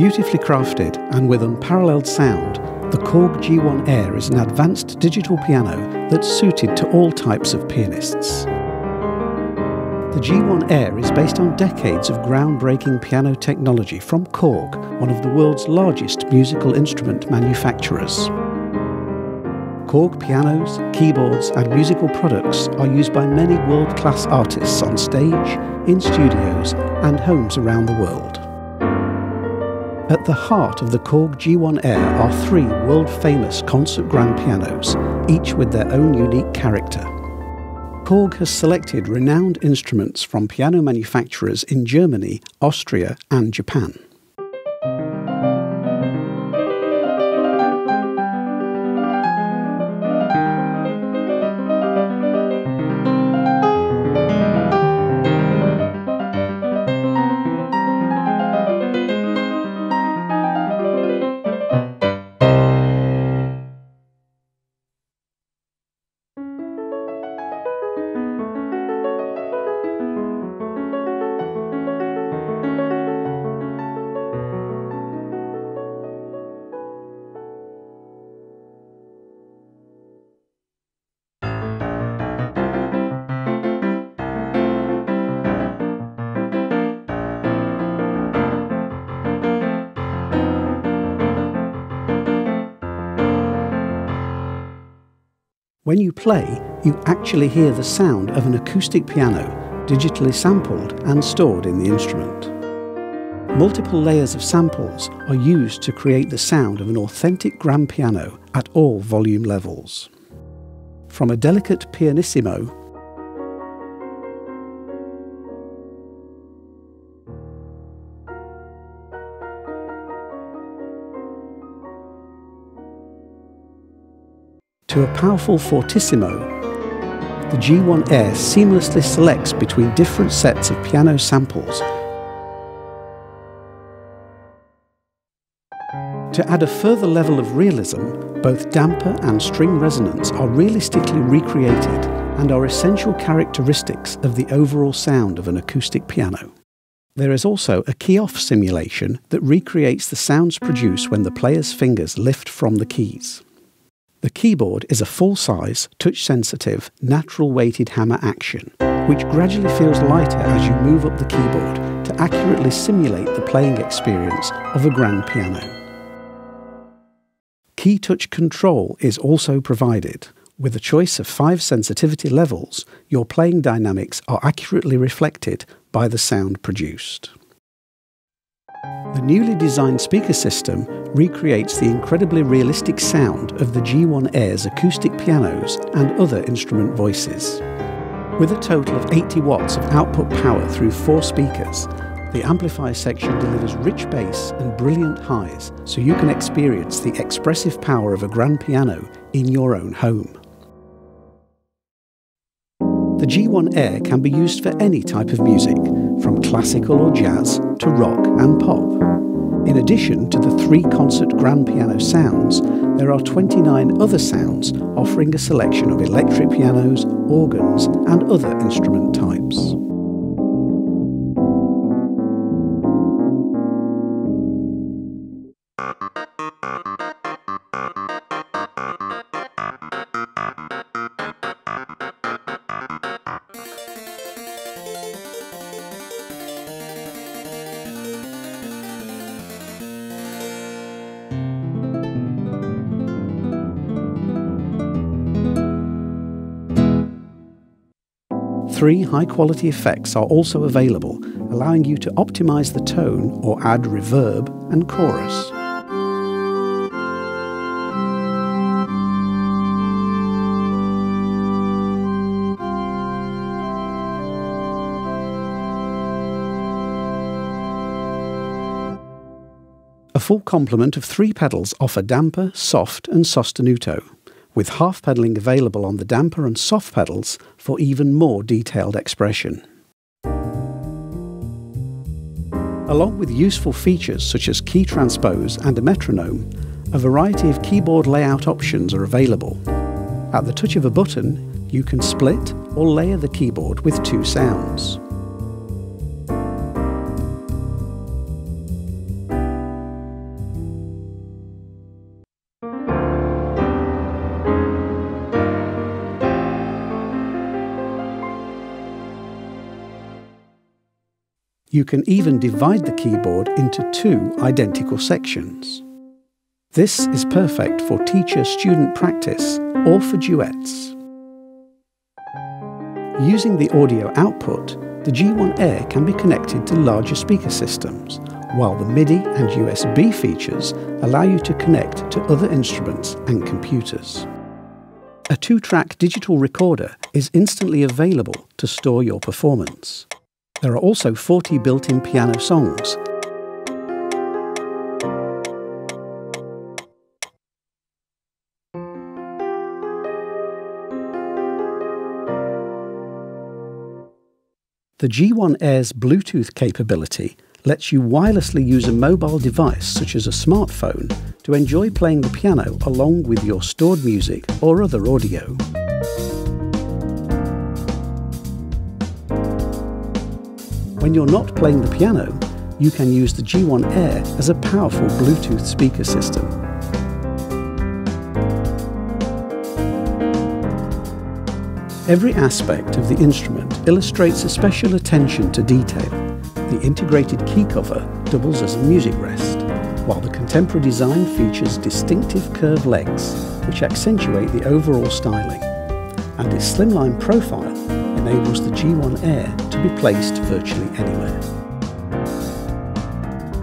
Beautifully crafted and with unparalleled sound, the Korg G1 Air is an advanced digital piano that's suited to all types of pianists. The G1 Air is based on decades of groundbreaking piano technology from Korg, one of the world's largest musical instrument manufacturers. Korg pianos, keyboards, and musical products are used by many world class artists on stage, in studios, and homes around the world. At the heart of the Korg G1 Air are three world famous concert grand pianos, each with their own unique character. Korg has selected renowned instruments from piano manufacturers in Germany, Austria, and Japan. When you play, you actually hear the sound of an acoustic piano, digitally sampled and stored in the instrument. Multiple layers of samples are used to create the sound of an authentic grand piano at all volume levels. From a delicate pianissimo to a powerful fortissimo, the G1 Air seamlessly selects between different sets of piano samples To add a further level of realism, both damper and string resonance are realistically recreated and are essential characteristics of the overall sound of an acoustic piano. There is also a key off simulation that recreates the sounds produced when the player's fingers lift from the keys. The keyboard is a full-size, touch-sensitive, natural-weighted hammer action, which gradually feels lighter as you move up the keyboard to accurately simulate the playing experience of a grand piano. Key touch control is also provided. With a choice of five sensitivity levels, your playing dynamics are accurately reflected by the sound produced. The newly designed speaker system recreates the incredibly realistic sound of the G1 Air's acoustic pianos and other instrument voices. With a total of 80 watts of output power through four speakers, the amplifier section delivers rich bass and brilliant highs so you can experience the expressive power of a grand piano in your own home. The G1 Air can be used for any type of music, from classical or jazz to rock and pop. In addition to the three concert grand piano sounds, there are 29 other sounds offering a selection of electric pianos, organs, and other instrument types. Three high quality effects are also available, allowing you to optimize the tone or add reverb and chorus. A full complement of three pedals offer damper, soft, and sostenuto with half pedalling available on the damper and soft pedals for even more detailed expression. Along with useful features such as key transpose and a metronome, a variety of keyboard layout options are available. At the touch of a button, you can split or layer the keyboard with two sounds. You can even divide the keyboard into two identical sections. This is perfect for teacher-student practice or for duets. Using the audio output, the G1 Air can be connected to larger speaker systems, while the MIDI and USB features allow you to connect to other instruments and computers. A two-track digital recorder is instantly available to store your performance. There are also 40 built-in piano songs The G1 Air's Bluetooth capability lets you wirelessly use a mobile device such as a smartphone to enjoy playing the piano along with your stored music or other audio. When you're not playing the piano, you can use the G1 Air as a powerful Bluetooth speaker system Every aspect of the instrument illustrates a special attention to detail. The integrated key cover doubles as a music rest, while the contemporary design features distinctive curved legs which accentuate the overall styling, and its slimline profile enables the G1 Air to be placed virtually anywhere.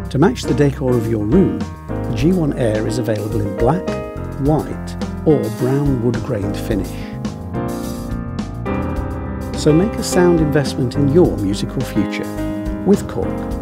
To match the decor of your room, the G1 Air is available in black, white or brown wood-grained finish. So make a sound investment in your musical future with Korg.